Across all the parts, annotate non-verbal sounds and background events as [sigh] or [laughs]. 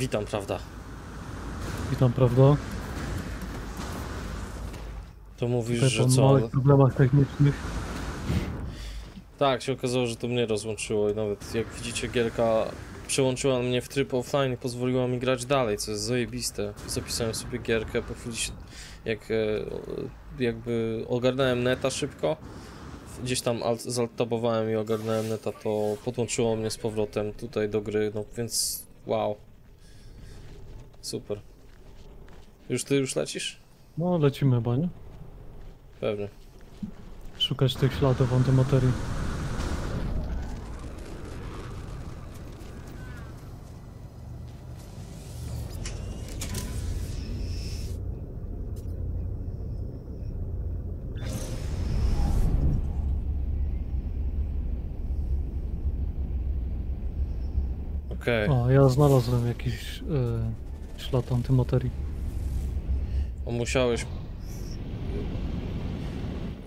Witam, prawda? Witam, prawda? To mówisz, Tutaj że co? małych problemach technicznych. Tak, się okazało, że to mnie rozłączyło i nawet jak widzicie gierka przełączyła mnie w tryb offline i pozwoliła mi grać dalej, co jest zajebiste. Zapisałem sobie gierkę, po chwili się, jak e, jakby ogarnąłem neta szybko, gdzieś tam alt, zaltabowałem i ogarnąłem neta, to podłączyło mnie z powrotem tutaj do gry, no więc wow. Super. Już ty już lecisz? No, lecimy chyba, nie? Pewnie. Szukać tych śladów antymaterii. Okej. A, ja znalazłem jakiś e, ślad antymaterii. O, musiałeś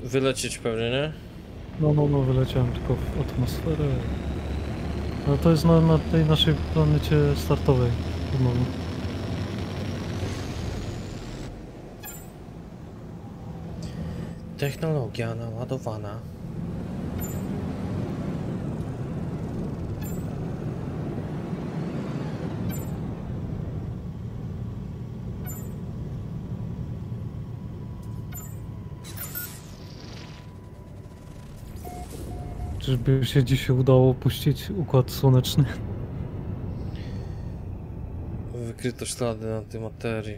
wylecieć pewnie, nie? No, no, no, wyleciałem tylko w atmosferę. No to jest na, na tej naszej planecie startowej. chyba. Technologia naładowana. Czyżby się dzisiaj udało opuścić Układ Słoneczny? Wykryto ślady antymaterii.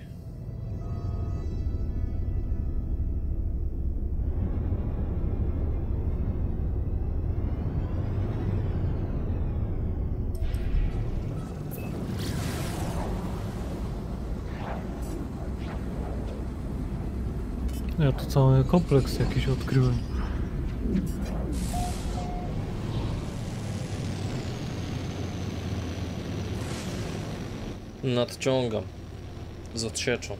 Ja tu cały kompleks jakiś odkryłem. Nadciągam. Z odsieczą.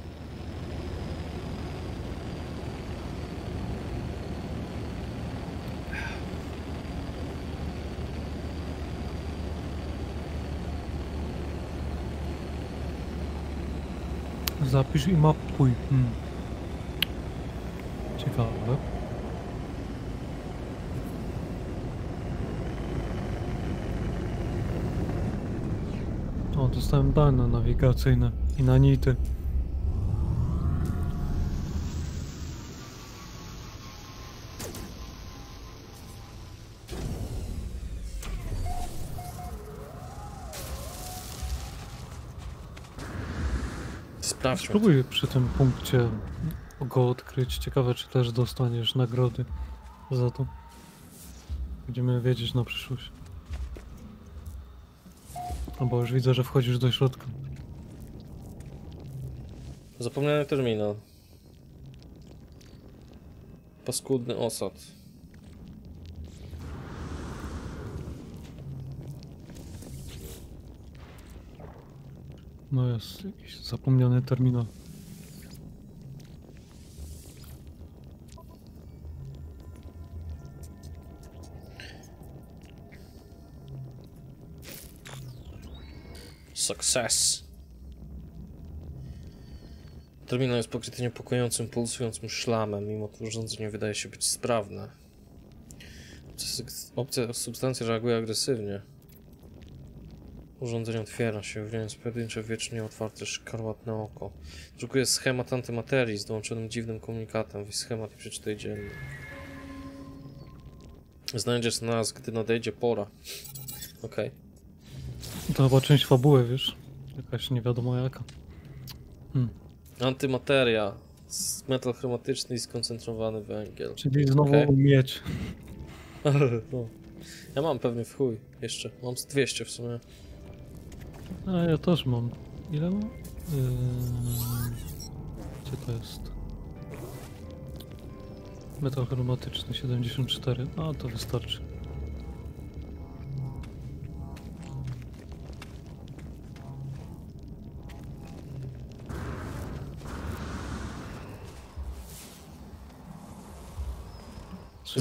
Zapisz i mapuj. Hmm. Ciekawe. O, dostałem dane nawigacyjne i na nity. Sprawdźmy. Spróbuj przy tym punkcie go odkryć. Ciekawe, czy też dostaniesz nagrody za to. Będziemy wiedzieć na przyszłość. No bo już widzę, że wchodzisz do środka. Zapomniany terminal. Paskudny osad. No jest jakiś zapomniany terminal. Success. Terminal jest pokryty niepokojącym, pulsującym szlamem, mimo to urządzenie wydaje się być sprawne. Opcja substancja reaguje agresywnie. Urządzenie otwiera się, wyjąc pojedyncze, wiecznie otwarte szkarłatne oko. Drukuje schemat antymaterii z dołączonym dziwnym komunikatem. Weź schemat i przeczytaj dziennie. Znajdziesz nas, gdy nadejdzie pora. Okej. To chyba część fabuły, wiesz? Jakaś nie wiadomo jaka. Antymateria. S- Metal chromatyczny i skoncentrowany węgiel. Czyli znowu Okej. mieć. [laughs] no. Ja mam pewnie w chuj jeszcze. Mam z 200 w sumie. A ja też mam. Ile mam? Yy... Gdzie to jest? Metal chromatyczny 74. A to wystarczy.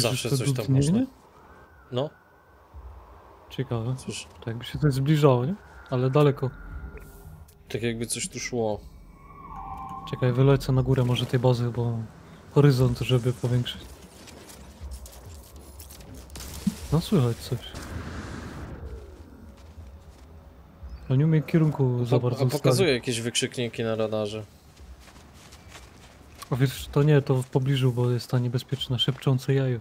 Słyszysz Zawsze coś tam dudnienie? można. No, Ciekawe. cóż. Tak jakby się to zbliżało, nie? Ale daleko. Tak jakby coś tu szło. Czekaj, wylecę na górę może tej bazy, bo horyzont, żeby powiększyć. No słychać coś. No nie umiem kierunku za Po, bardzo a ustawić. pokazuje jakieś wykrzykniki na radarze. A wiesz, to nie, to w pobliżu, bo jest ta niebezpieczna szepczące jajo.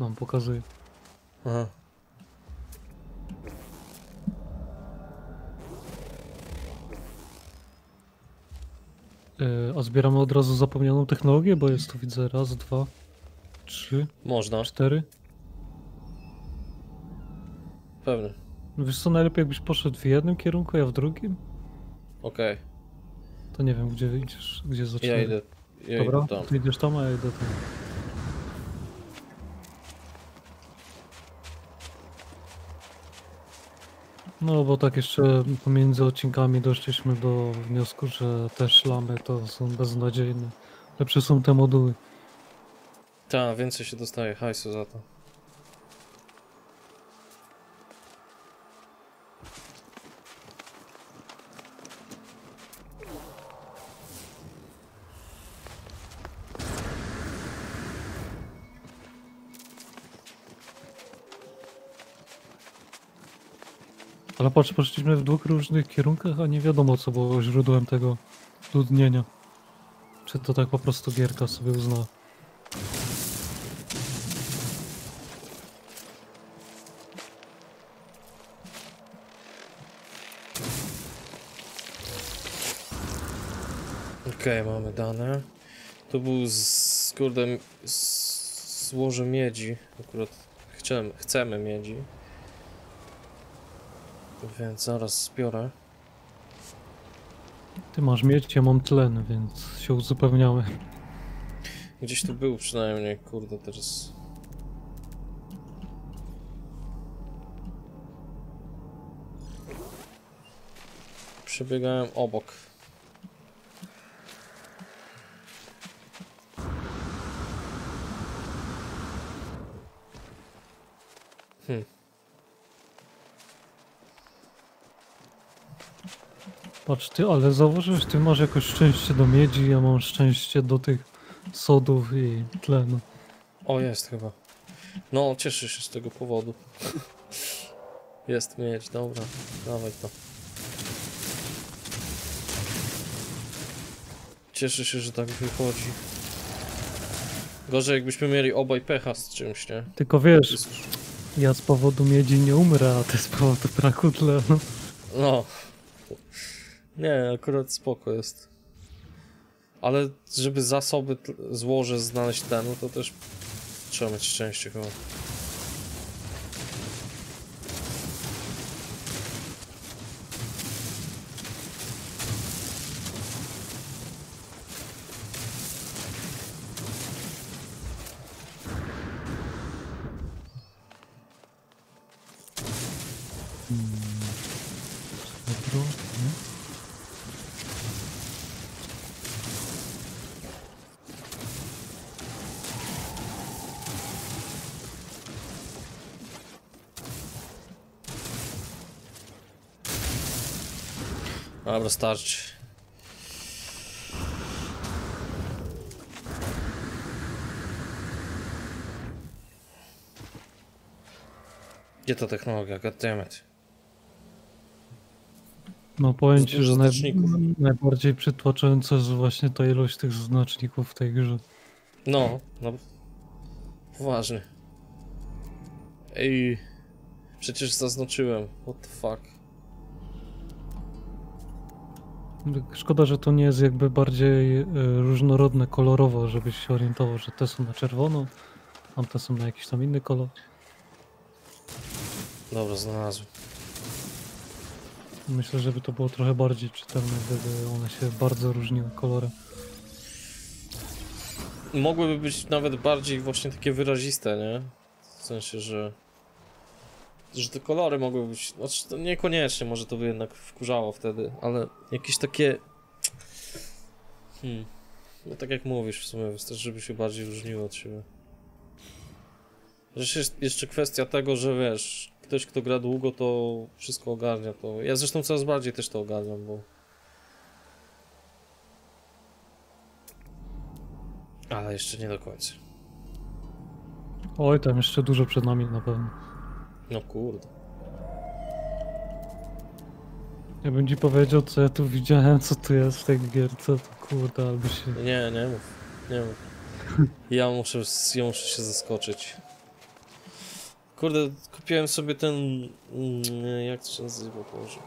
Nam pokazuje. Aha. E, a zbieramy od razu zapomnianą technologię, bo jest tu widzę raz, dwa, trzy, Można, cztery. pewnie. No Wiesz co, najlepiej jakbyś poszedł w jednym kierunku, ja w drugim? Okej, To nie wiem, gdzie idziesz, gdzie zaczynamy. ja idę. Ja Dobra, idę tam. ty idziesz tam, a ja idę tam. No bo tak jeszcze pomiędzy odcinkami doszliśmy do wniosku, że te szlamy to są beznadziejne. Lepsze są te moduły. Tak, więcej się dostaje hajsu za to. Ale patrz, poszliśmy w dwóch różnych kierunkach, a nie wiadomo co było źródłem tego dudnienia. Czy to tak po prostu gierka sobie uznała. Okej, mamy dane. Tu był z kurde z, złoże miedzi. Akurat chcemy, chcemy miedzi. Więc zaraz zbiorę. Ty masz mieć, ja mam tlen, więc się uzupełniamy. Gdzieś tu był przynajmniej, kurde teraz. Przebiegałem obok. Hmm. Patrz ty, ale zauważyłeś, ty masz jakoś szczęście do miedzi, ja mam szczęście do tych sodów i tlenu. O, jest chyba. No, cieszę się z tego powodu. [laughs] jest mieć, dobra. Dawaj to. Cieszę się, że tak wychodzi. Gorzej jakbyśmy mieli obaj pecha z czymś, nie? Tylko wiesz, ja z powodu miedzi nie umrę, a ty z powodu braku tlenu. No. Nie, akurat spoko jest. Ale żeby zasoby złoże znaleźć tlenu, to też trzeba mieć szczęście chyba. Dobra, starczy. Gdzie ta technologia? Goddammit. No powiem ci, że naj, najbardziej przytłaczająca jest właśnie ta ilość tych znaczników w tej grze. No, no. Poważnie. Ej. Przecież zaznaczyłem. What the fuck. Szkoda, że to nie jest jakby bardziej e, różnorodne kolorowo, żebyś się orientował, że te są na czerwono, tamte są na jakiś tam inny kolor. Dobra, znalazłem. Myślę, żeby to było trochę bardziej czytelne, gdyby one się bardzo różniły kolorem. Mogłyby być nawet bardziej właśnie takie wyraziste, nie? W sensie, że że te kolory mogły być, znaczy to niekoniecznie, może to by jednak wkurzało wtedy, ale jakieś takie... Hmm. No tak jak mówisz w sumie, wystarczy, żeby się bardziej różniło od siebie. Rzecz jest jeszcze kwestia tego, że wiesz, ktoś kto gra długo to wszystko ogarnia, to ja zresztą coraz bardziej też to ogarniam, bo... Ale jeszcze nie do końca. Oj, tam jeszcze dużo przed nami na pewno. No kurde. Ja bym ci powiedział, co ja tu widziałem, co tu jest w tej gierce, to kurde, albo się... Nie, nie mów. Nie mów. Ja muszę, ja muszę się zaskoczyć. Kurde, kupiłem sobie ten. mm, Jak to się nazywa, Boże?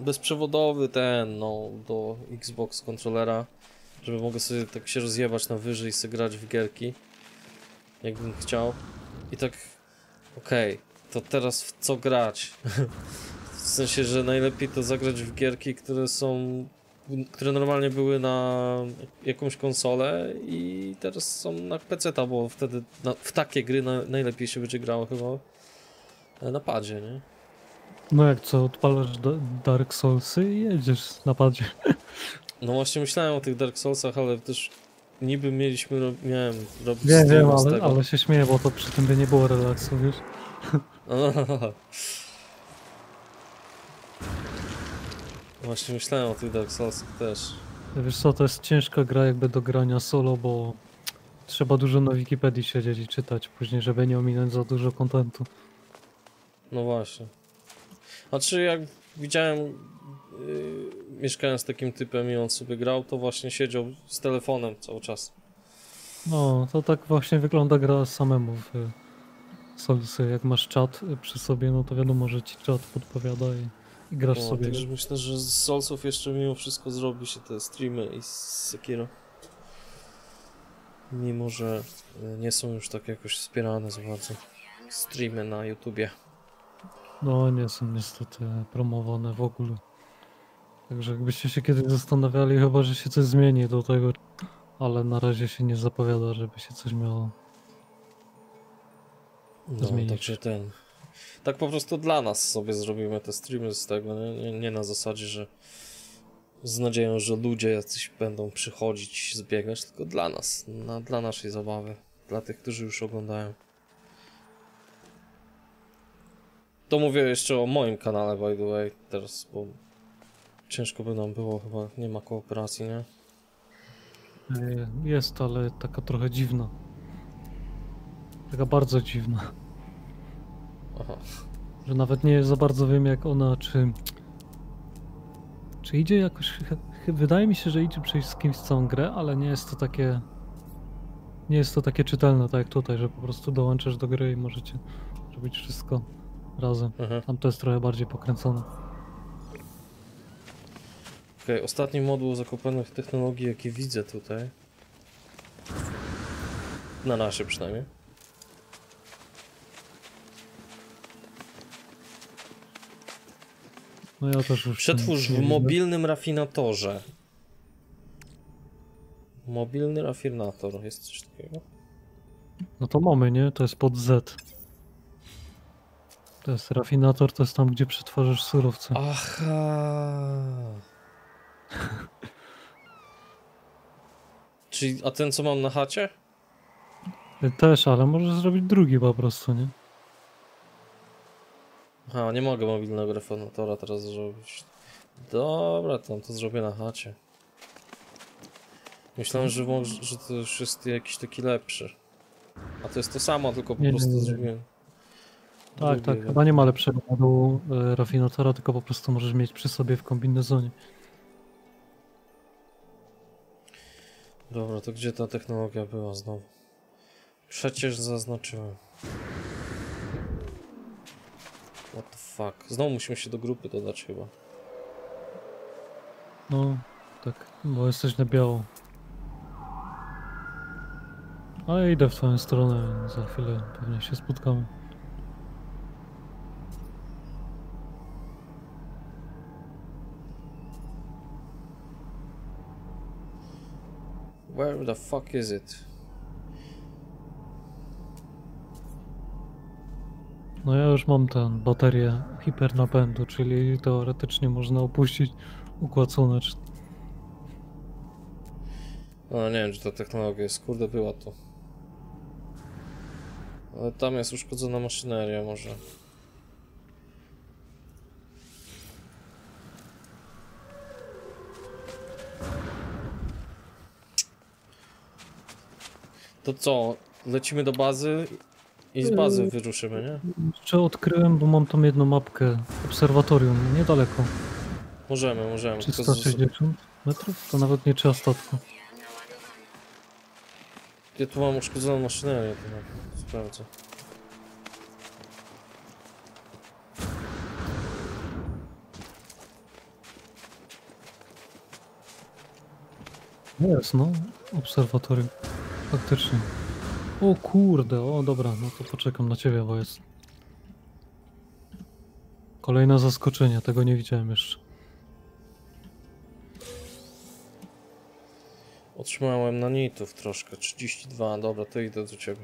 Bezprzewodowy ten, no, do Xbox kontrolera. Żeby mogę sobie tak się rozjebać na wyżej i sobie grać w gierki. Jakbym chciał. I tak. Okej, to teraz w co grać? w sensie, że najlepiej to zagrać w gierki, które są które normalnie były na jakąś konsolę i teraz są na PC, bo wtedy na, w takie gry na, najlepiej się będzie grało chyba na padzie, nie? No jak co, odpalasz da Dark Soulsy i jedziesz na padzie. [laughs] No właśnie myślałem o tych Dark Soulsach, ale też niby mieliśmy, miałem robić Wiem, wiem, ale, ale się śmieję, bo to przy tym by nie było relaksu, wiesz? [laughs] [laughs] Właśnie myślałem o tych Dark Soulsach też. Wiesz co, to jest ciężka gra jakby do grania solo, bo trzeba dużo na Wikipedii siedzieć i czytać później, żeby nie ominąć za dużo kontentu. No właśnie. Znaczy jak widziałem yy, mieszkając z takim typem i on sobie grał, to właśnie siedział z telefonem cały czas. No, to tak właśnie wygląda gra samemu w Soulsy. Jak masz czat przy sobie, no to wiadomo, że ci czat podpowiada i, i grasz O, sobie. także myślę, że z Soulsów jeszcze mimo wszystko zrobi się te streamy i z Sekiro. Mimo, że y, nie są już tak jakoś wspierane za bardzo. Streamy na YouTubie. No, nie są niestety promowane w ogóle. Także jakbyście się kiedyś zastanawiali, chyba, że się coś zmieni do tego, ale na razie się nie zapowiada, żeby się coś miało. No, Zmienić. także ten. Tak po prostu dla nas sobie zrobimy te streamy z tego, nie, nie, na zasadzie, że z nadzieją, że ludzie jacyś będą przychodzić, zbiegać, tylko dla nas, na, dla naszej zabawy, dla tych, którzy już oglądają. To mówię jeszcze o moim kanale, by the way, teraz, bo ciężko by nam było, chyba nie ma kooperacji, nie? Y, Jest, ale taka trochę dziwna. Taka bardzo dziwna. Aha. Że nawet nie za bardzo wiem, jak ona, czy. Czy idzie jakoś. Wydaje mi się, że idzie przejść z kimś całą grę, ale nie jest to takie. Nie jest to takie czytelne, tak jak tutaj, że po prostu dołączasz do gry i możecie robić wszystko razem. Mhm. Tam to jest trochę bardziej pokręcone. Okej, ostatni moduł zakopionych technologii, jaki widzę tutaj. Na nasze przynajmniej. No ja też już. Przetwórz w mobilnym rafinatorze. Mobilny rafinator, jest coś takiego? No to mamy, nie? To jest pod Z. To jest rafinator, to jest tam, gdzie przetwarzasz surowce. Aha. Czyli, a ten co mam na chacie? Też, ale możesz zrobić drugi po prostu, nie? Aha, nie mogę mobilnego rafinatora teraz zrobić. Dobra, to, to zrobię na chacie. Myślałem, że, może, że to już jest jakiś taki lepszy. A to jest to samo, tylko po Nie, prostu nie, nie. zrobiłem. Tak, tak. Chyba nie ma lepszego modułu e, rafinatora, tylko po prostu możesz mieć przy sobie w kombinezonie. Dobra, to gdzie ta technologia była znowu? Przecież zaznaczyłem. What the fuck? Znowu musimy się do grupy dodać chyba. No, tak, bo jesteś na biało. A idę w twoją stronę, za chwilę pewnie się spotkamy. Where the fuck is it? No ja już mam tę baterię hipernapędu, czyli teoretycznie można opuścić układ słoneczny. No nie wiem, czy ta technologia jest, kurde, była to. Ale tam jest uszkodzona maszyneria może. To co? Lecimy do bazy i z bazy wyruszymy, nie? Jeszcze odkryłem, bo mam tam jedną mapkę. Obserwatorium, niedaleko. Możemy, możemy. tylko z- 360 metrów? To nawet nie trzeba statku. Ja tu mam uszkodzoną maszynerię, to no, sprawdzę. Jest, no. Obserwatorium. Faktycznie. O kurde, o dobra, no to poczekam na ciebie, bo jest. Kolejne zaskoczenie, tego nie widziałem jeszcze. Otrzymałem nanitów troszkę, 32, dobra, to idę do ciebie.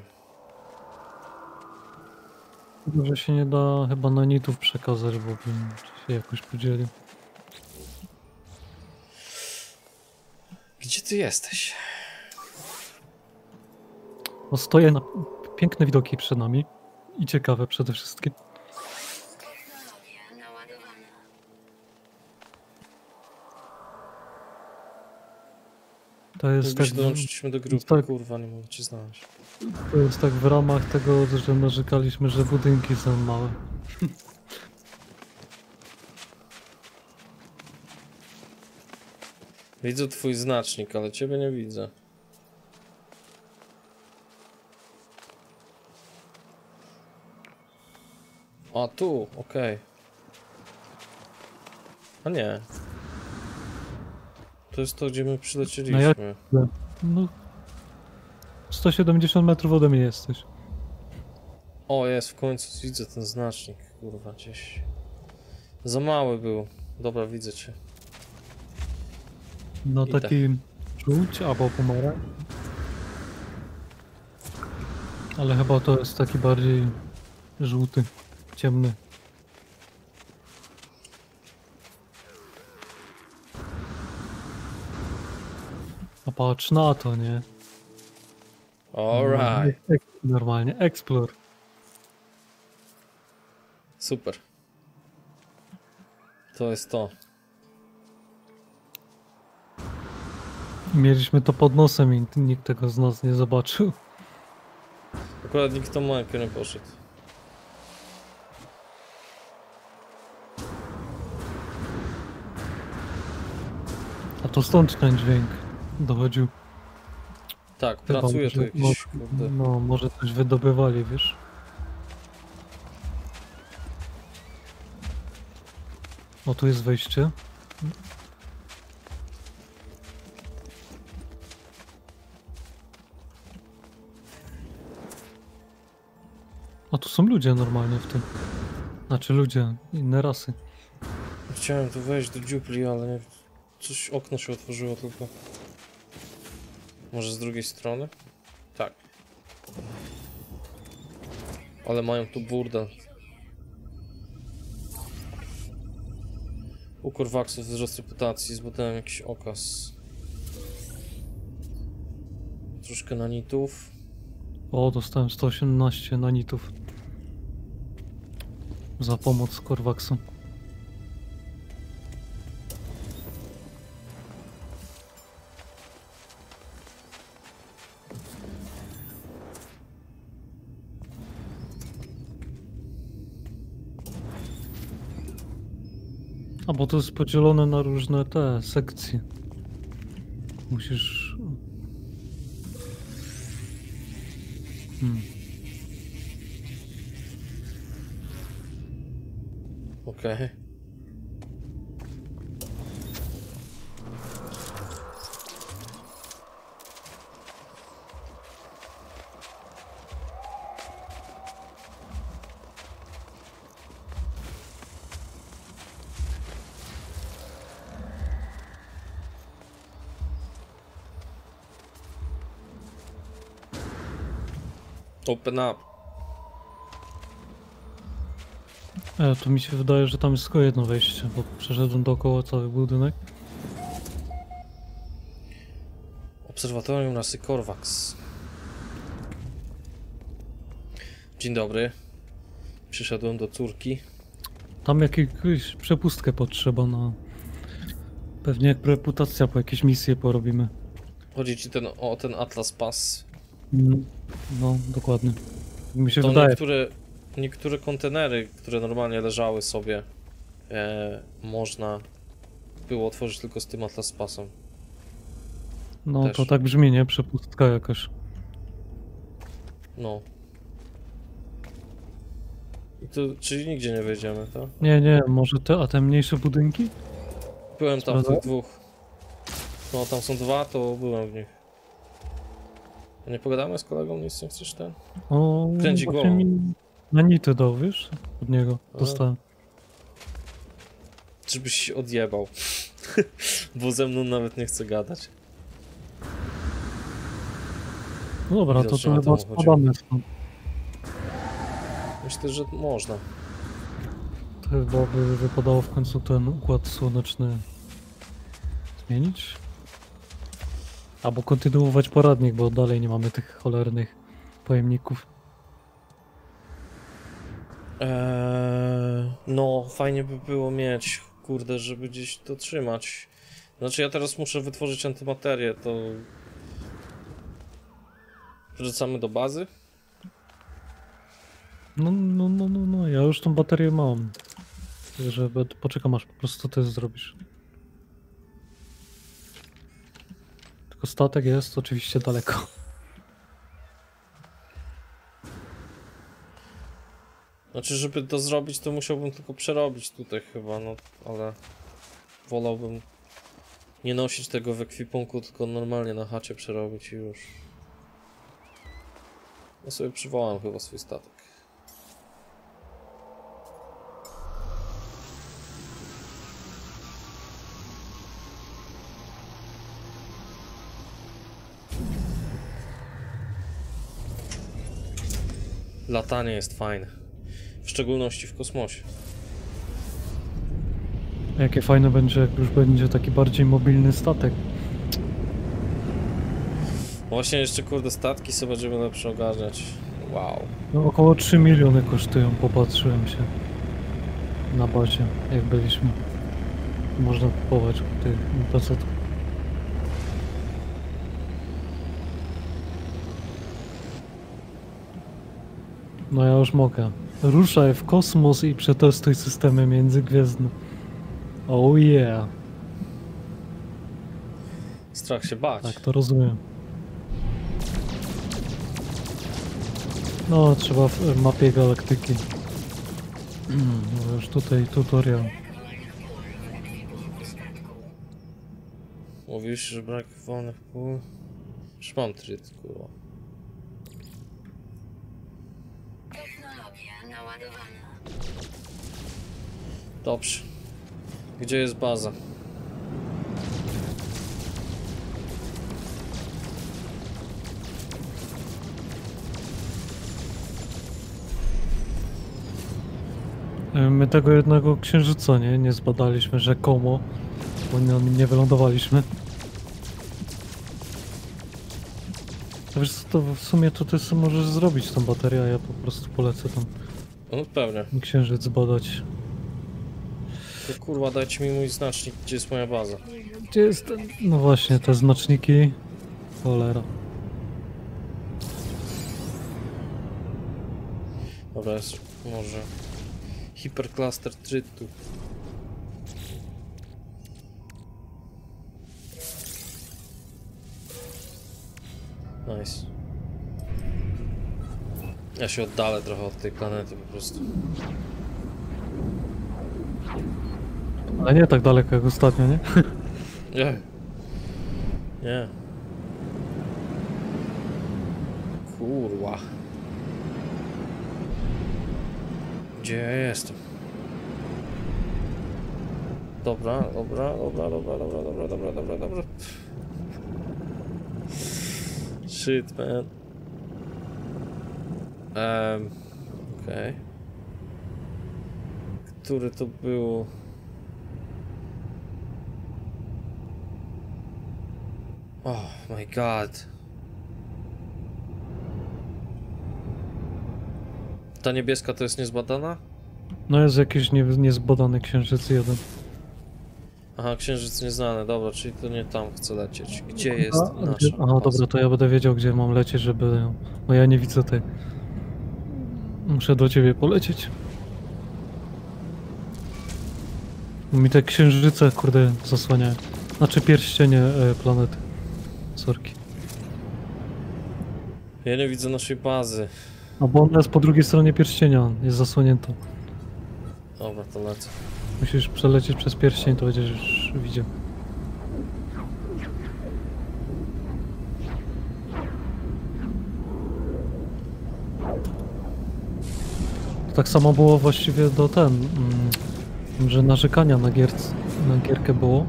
Tylko, że się nie da chyba na nitów przekazać, bo bym się jakoś podzielił. Gdzie ty jesteś? No stoję na piękne widoki przed nami i ciekawe przede wszystkim. To jest Mógłbyś tak, dołączyliśmy do grupy, tak. kurwa, nie mogę cię znaleźć. to jest tak w ramach tego, że narzekaliśmy, że budynki są małe. Widzę twój znacznik, ale ciebie nie widzę. A tu, okej. A nie. To jest to, gdzie my przylecieliśmy. No. 170 metrów ode mnie jesteś. O, jest, w końcu widzę ten znacznik, kurwa, gdzieś. Za mały był. Dobra, widzę cię. No Idę. taki żółć albo pomarańcz. Ale chyba to jest taki bardziej żółty, ciemny. A patrz na to, nie? Alright. Normalnie, ek- Normalnie, explore. Super. To jest to. Mieliśmy to pod nosem i nikt tego z nas nie zobaczył. Akurat nikt tam Majkę nie poszedł. A to stąd ten dźwięk dochodził. Tak, Chyba pracuje tu jakiś, kurde. No, może coś wydobywali, wiesz? O, tu jest wejście. A tu są ludzie normalnie w tym. Znaczy ludzie, inne rasy. Chciałem tu wejść do dziupli, ale nie... Coś, okno się otworzyło tylko. Może z drugiej strony? Tak. Ale mają tu burdę. U Korwaksów wzrost reputacji, zbudowałem jakiś okaz. Troszkę nanitów. O, dostałem 118 nanitów. Za pomoc Korwaksu. Bo to jest podzielone na różne te sekcje. Musisz. Hmm. Okej. Open up. E, to mi się wydaje, że tam jest tylko jedno wejście, bo przeszedłem dookoła cały budynek. Obserwatorium rasy Korwaks. Dzień dobry. Przyszedłem do córki. Tam jakąś przepustkę potrzeba na... Pewnie jak reputacja po jakieś misje porobimy. Chodzi ci ten, o ten Atlas Pass. Mm, No, dokładnie. Mi się To wydaje. niektóre, niektóre kontenery, które normalnie leżały sobie, e, można było otworzyć tylko z tym Atlas Passem. No, też. to tak brzmi, nie? Przepustka jakaś. No. I to, czyli nigdzie nie wejdziemy, tak? Nie, nie, może te, a te mniejsze budynki? Byłem tam w tych dwóch. No, tam są dwa, to byłem w nich. A nie pogadamy z kolegą, nic nie chcesz ten? O, Kręci głową. mi na nity dał, wiesz? Od niego dostałem. Żebyś się odjebał. [laughs] Bo ze mną nawet nie chce gadać. No dobra, to to chyba spadamy stąd. Myślę, że można. To chyba by wypadało w końcu ten układ słoneczny zmienić. Albo kontynuować poradnik, bo dalej nie mamy tych cholernych pojemników. Eee, no, fajnie by było mieć, kurde, żeby gdzieś to trzymać. Znaczy, ja teraz muszę wytworzyć antymaterię, to. Wrzucamy do bazy? No, no, no, no, no, ja już tą baterię mam. Że poczekam aż po prostu ty zrobisz. Tylko statek jest oczywiście daleko. Znaczy, żeby to zrobić, to musiałbym tylko przerobić tutaj chyba, no, ale wolałbym nie nosić tego w ekwipunku, tylko normalnie na chacie przerobić i już. Ja sobie przywołam chyba swój statek. Latanie jest fajne. W szczególności w kosmosie. Jakie fajne będzie, jak już będzie taki bardziej mobilny statek. Właśnie jeszcze kurde statki sobie będziemy lepsze ogarniać. Wow. No, około 3 miliony kosztują, popatrzyłem się na bazie, jak byliśmy. Można kupować tych motocykl. No ja już mogę. Ruszaj w kosmos i przetestuj systemy międzygwiezdne. Oh yeah, Strach się bać. tak to rozumiem. No, trzeba w mapie galaktyki. [clears throat] No już tutaj tutorial. Mówisz, że brak wolnych pól? Już mam Dobrze. Gdzie jest baza? E, My tego jednego księżyca nie, nie zbadaliśmy rzekomo, bo na nim nie wylądowaliśmy. Wiesz co, to w sumie to ty możesz zrobić tą baterię, a ja po prostu polecę tam No pewnie. księżyc zbadać. To kurwa dajcie mi mój znacznik, gdzie jest moja baza. Gdzie jest ten? No właśnie, te znaczniki. Cholera. Dobra, jest może... Hipercluster trytu. Nice. Ja się oddalę trochę od tej planety po prostu. Ale nie tak daleko jak ostatnio, nie? Nie. Nie. Kurwa. Gdzie ja jestem? Dobra, dobra, dobra, dobra, dobra, dobra, dobra, dobra, dobra. Shit, man. Um, okej. Który to był? Oh my god. Ta niebieska to jest niezbadana? No jest jakiś nie, niezbadany księżyc jeden. Aha, księżyc nieznany, dobra, czyli to nie tam chcę lecieć. Gdzie jest nasza aha, dobra, to ja będę wiedział, gdzie mam lecieć, żeby... Bo ja nie widzę tej... Muszę do ciebie polecieć. Mi te księżyce, kurde, zasłaniają. Znaczy pierścienie e, planety. Sorki. Ja nie widzę naszej bazy. No bo ona jest po drugiej stronie pierścienia, jest zasłonięta. Dobra, to lecę. Musisz przelecieć przez pierścień, to będziesz już widział. Tak samo było właściwie do ten, mm, że narzekania na, gierc, na gierkę było,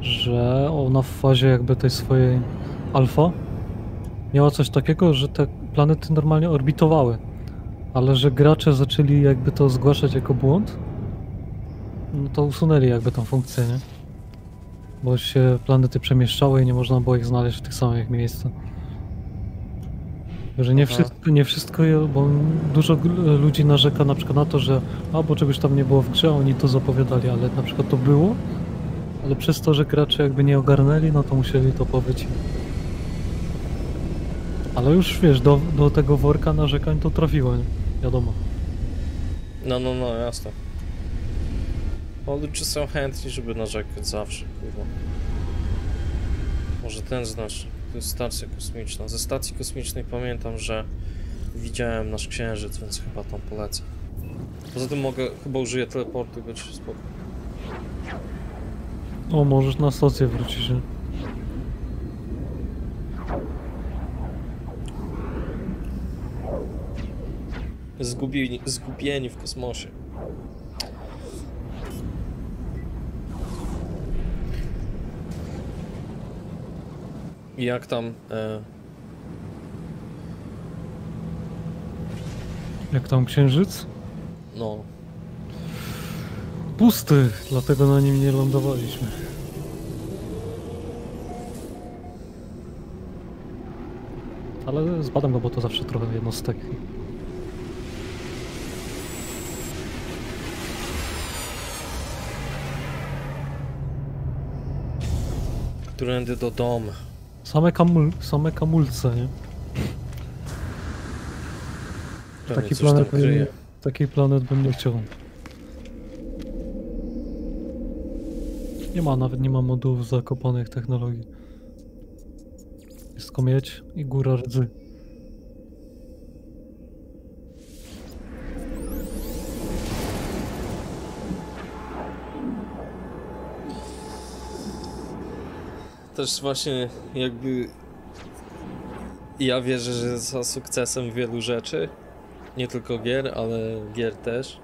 że ona w fazie jakby tej swojej alfa miała coś takiego, że te planety normalnie orbitowały, ale że gracze zaczęli jakby to zgłaszać jako błąd, no to usunęli jakby tą funkcję, nie? Bo się planety przemieszczały i nie można było ich znaleźć w tych samych miejscach. Że nie Aha. wszystko, nie wszystko, bo dużo ludzi narzeka na przykład na to, że a, bo czegoś tam nie było w grze, oni to zapowiadali, ale na przykład to było, ale przez to, że gracze jakby nie ogarnęli, no to musieli to powiedzieć. Ale już wiesz, do, do tego worka narzekań to trafiło, nie? Wiadomo. No, no, no, jasne. No, ludzie są chętni, żeby narzekać zawsze, kurwa. Może ten znasz, stacja kosmiczna. Ze stacji kosmicznej pamiętam, że widziałem nasz księżyc, więc chyba tam polecę. Poza tym mogę, chyba użyję teleportu i będzie spoko. O, możesz na stację wrócić, nie? Zgubieni, zgubieni w kosmosie. Jak tam e, Jak tam księżyc? no, Pusty, dlatego na nim nie lądowaliśmy. Ale zbadam go, bo to zawsze trochę jednostek. którędy do domu. Same, kamul same kamulce, nie? Taki planet, kryje. taki planet bym nie chciał. Nie ma, nawet nie ma modułów zakopanych technologii. Jest tylko miedź i góra rdzy. Też właśnie jakby ja wierzę, że za sukcesem wielu rzeczy, nie tylko gier, ale gier też,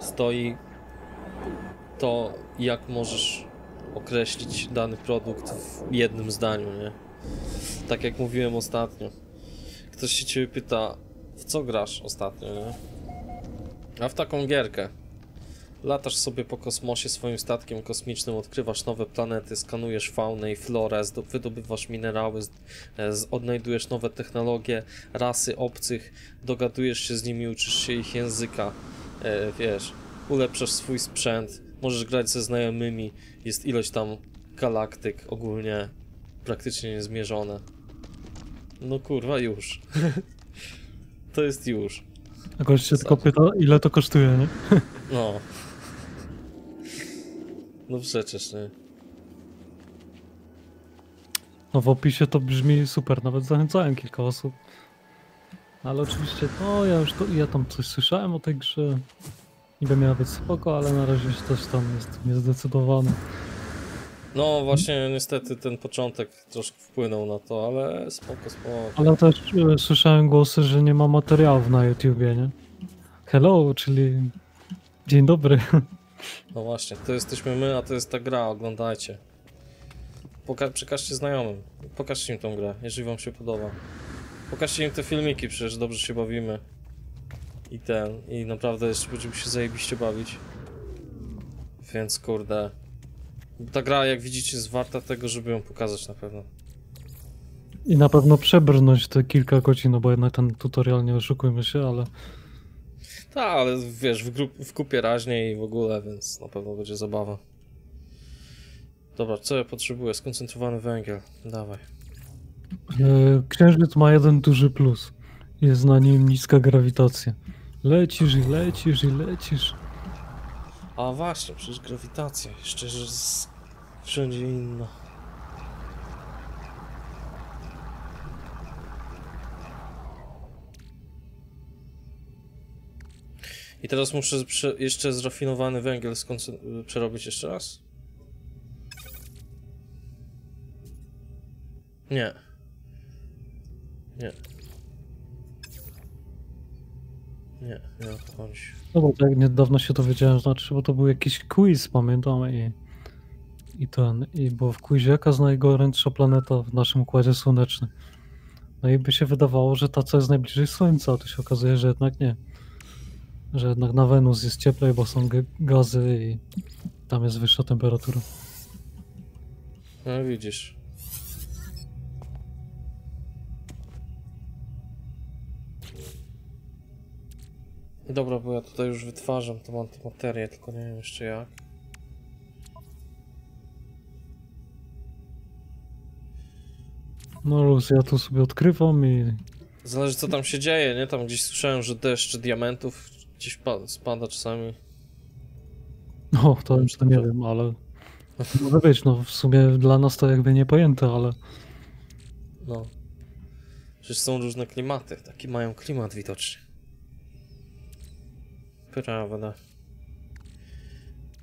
stoi to, jak możesz określić dany produkt w jednym zdaniu, nie? Tak jak mówiłem ostatnio. Ktoś się ciebie pyta, w co grasz ostatnio, nie? A w taką gierkę. Latasz sobie po kosmosie swoim statkiem kosmicznym, odkrywasz nowe planety, skanujesz faunę i florę, wydobywasz minerały, e, odnajdujesz nowe technologie, rasy obcych, dogadujesz się z nimi, uczysz się ich języka, e, wiesz, ulepszasz swój sprzęt, możesz grać ze znajomymi, jest ilość tam galaktyk ogólnie praktycznie niezmierzone. No kurwa, już. [laughs] to jest już. A gość się tylko pyta, ile to kosztuje, nie? No. No przecież, nie? No w opisie to brzmi super, nawet zachęcałem kilka osób. Ale oczywiście, no ja już to, ja tam coś słyszałem o tej grze. Niby miała być spoko, ale na razie też tam jest niezdecydowany. No właśnie, niestety ten początek troszkę wpłynął na to, ale spoko, spoko. Ale też e, słyszałem głosy, że nie ma materiałów na YouTubie, nie? Hello, czyli dzień dobry. [laughs] No właśnie, to jesteśmy my, a to jest ta gra, oglądajcie. Poka przekażcie znajomym, pokażcie im tą grę, jeżeli wam się podoba. Pokażcie im te filmiki, przecież dobrze się bawimy. I ten, i naprawdę jeszcze będziemy się zajebiście bawić. Więc kurde. Ta gra, jak widzicie, jest warta tego, żeby ją pokazać na pewno. I na pewno przebrnąć te kilka godzin, no bo jednak ten tutorial, nie oszukujmy się, ale Tak, ale wiesz, w, grup, w kupie raźniej i w ogóle, więc na pewno będzie zabawa. Dobra, co ja potrzebuję? Skoncentrowany węgiel. Dawaj. E, Księżyc ma jeden duży plus. Jest na nim niska grawitacja. Lecisz i lecisz i lecisz. A właśnie, przecież grawitacja. Jeszcze, że z... wszędzie inna. I teraz muszę jeszcze zrafinowany węgiel przerobić jeszcze raz? Nie. Nie. Nie, nie o to chodzi. No bo tak niedawno się dowiedziałem, znaczy, bo to był jakiś quiz, pamiętam i, i ten, i bo w quizie jaka jest najgorętsza planeta w naszym Układzie Słonecznym. No i by się wydawało, że ta, co jest najbliżej Słońca, a tu się okazuje, że jednak nie. Że jednak na Wenus jest cieplej, bo są gazy i tam jest wyższa temperatura. No widzisz. Dobra, bo ja tutaj już wytwarzam tą antymaterię, tylko nie wiem jeszcze jak. No luz, ja tu sobie odkrywam i Zależy co tam się dzieje, nie? Tam gdzieś słyszałem, że deszcz diamentów gdzieś pa- spada czasami. no to, to nie wiem, ale może być, no w sumie dla nas to jakby niepojęte, ale No. Przecież są różne klimaty. Taki mają klimat widocznie. Prawda.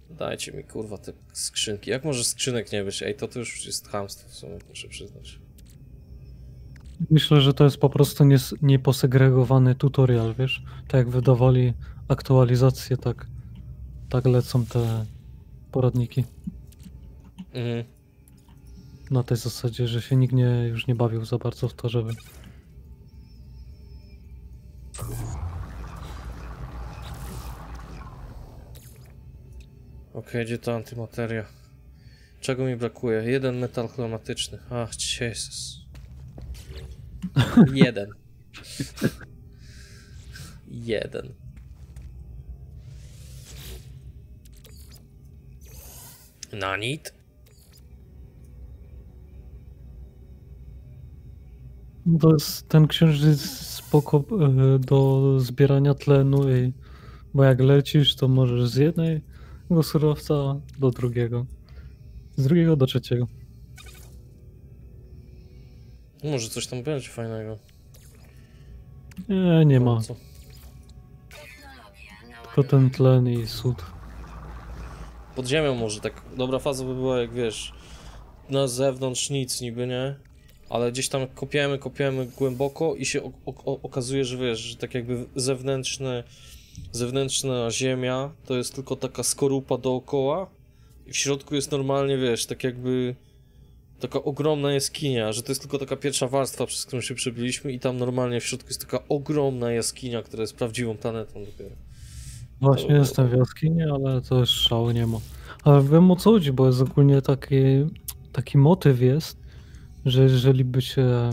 Dajcie mi kurwa te skrzynki. Jak może skrzynek nie być? Ej, to to już jest chamstwo w sumie, muszę przyznać. Myślę, że to jest po prostu nies- nieposegregowany tutorial, wiesz? Tak jak wydawali aktualizacje, tak, tak lecą te poradniki. Mhm. Na tej zasadzie, że się nikt nie, już nie bawił za bardzo w to, żeby... Okej, gdzie to antymateria? Czego mi brakuje? Jeden metal chromatyczny. Ach, Jezus. Jeden. Jeden. Nanit? No To jest ten księżyc spoko e, do zbierania tlenu i... Bo jak lecisz, to możesz z jednego surowca do drugiego. Z drugiego do trzeciego. Może coś tam będzie fajnego. Nie, nie ma. Co? To ten tlen i sód. Pod ziemią może tak. Dobra faza by była jak wiesz. Na zewnątrz nic niby, nie? Ale gdzieś tam kopiemy, kopiemy głęboko i się okazuje, że wiesz, że tak jakby zewnętrzne, zewnętrzna ziemia to jest tylko taka skorupa dookoła i w środku jest normalnie, wiesz, tak jakby taka ogromna jaskinia, że to jest tylko taka pierwsza warstwa, przez którą się przebiliśmy i tam normalnie w środku jest taka ogromna jaskinia, która jest prawdziwą planetą dopiero. Właśnie To- jestem w jaskini, ale to już szału nie ma. Ale wiem o co chodzi, bo jest ogólnie taki, taki motyw jest, że jeżeli by się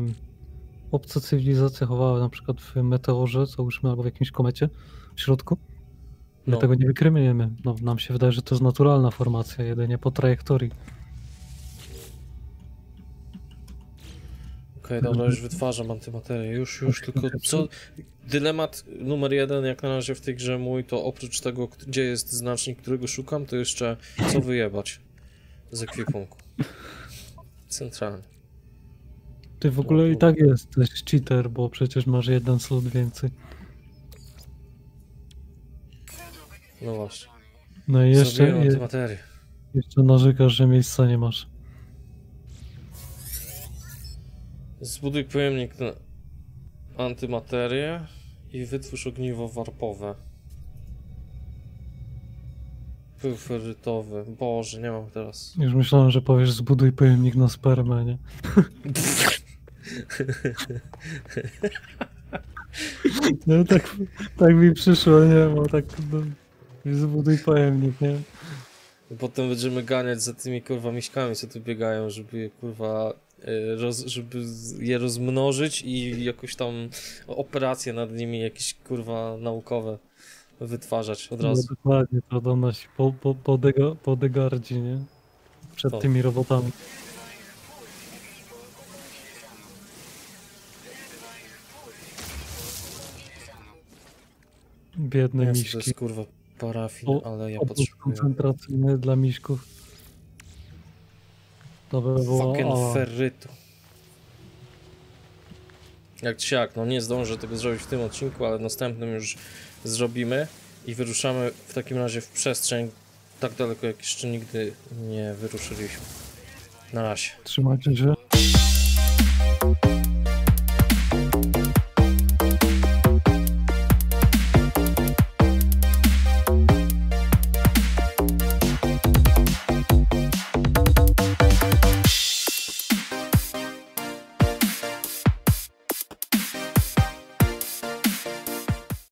obce cywilizacje chowały na przykład w meteorze, załóżmy, albo w jakimś komecie w środku, my No. tego nie wykryjemy. No, nam się wydaje, że to jest naturalna formacja, jedynie po trajektorii. Okej, dobra, już wytwarzam antymaterię. Już, już, tylko co. Dylemat numer jeden, jak na razie w tej grze mój, to oprócz tego, gdzie jest znacznik, którego szukam, to jeszcze co wyjebać z ekwipunku. Centralnie. Ty w ogóle i tak jesteś cheater, bo przecież masz jeden slot więcej. No właśnie. No i jeszcze, je, jeszcze narzekasz, że miejsca nie masz. Zbuduj pojemnik na antymaterię i wytwórz ogniwo warpowe. Pył ferytowy. Boże, nie mam teraz. Już myślałem, że powiesz zbuduj pojemnik na spermę, nie? No tak, tak mi przyszło, nie? Bo tak no, zbuduj pojemnik, nie? Potem będziemy ganiać za tymi kurwa miśkami, co tu biegają, żeby je kurwa, roz, żeby je rozmnożyć i jakoś tam operacje nad nimi jakieś kurwa naukowe wytwarzać od No, razu. dokładnie, to do nasi po, po, po, dega, po degardzi, nie? przed O. tymi robotami. Biedne Jezu, to miśki. jest kurwa parafin, O, ale ja potrzebuję. koncentracyjny dla miśków. To by było... Fucking o, ferrytu. Jak ci jak, no nie zdążę tego zrobić w tym odcinku, ale w następnym już zrobimy i wyruszamy w takim razie w przestrzeń tak daleko, jak jeszcze nigdy nie wyruszyliśmy. Na razie. Trzymajcie się.